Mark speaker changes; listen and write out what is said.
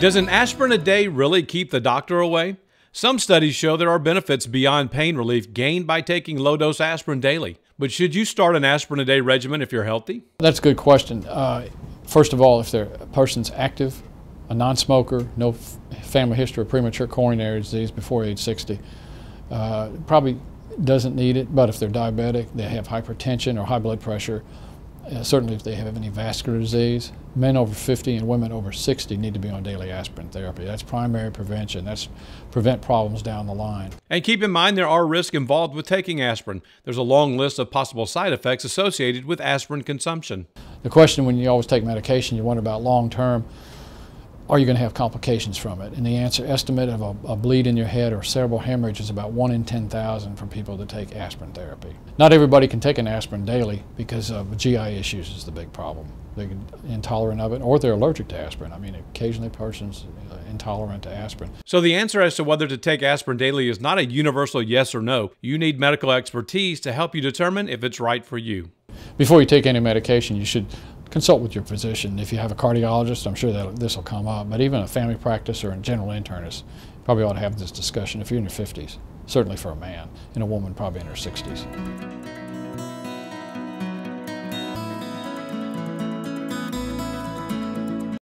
Speaker 1: Does an aspirin a day really keep the doctor away? Some studies show there are benefits beyond pain relief gained by taking low dose aspirin daily. But should you start an aspirin a day regimen if you're healthy?
Speaker 2: That's a good question. Uh, first of all, if the person's active, a non smoker, no family history of premature coronary disease before age 60, uh, probably doesn't need it. But if they're diabetic, they have hypertension or high blood pressure, uh, certainly if they have any vascular disease, men over 50 and women over 60 need to be on daily aspirin therapy. That's primary prevention. That's prevent problems down the line.
Speaker 1: And keep in mind there are risks involved with taking aspirin. There's a long list of possible side effects associated with aspirin consumption.
Speaker 2: The question when you always take medication, you wonder about long term are you going to have complications from it? And the answer estimate of a, a, bleed in your head or cerebral hemorrhage is about 1 in 10,000 for people that take aspirin therapy. Not everybody can take an aspirin daily because of GI issues is the big problem. They're intolerant of it or they're allergic to aspirin. I mean, occasionally persons uh, intolerant to aspirin.
Speaker 1: So the answer as to whether to take aspirin daily is not a universal yes or no. You need medical expertise to help you determine if it's right for you.
Speaker 2: Before you take any medication, you should consult with your physician. If you have a cardiologist, I'm sure that this will come up. But even a family practice or a general internist probably ought to have this discussion if you're in your 50s, certainly for a man, and a woman probably in her 60s.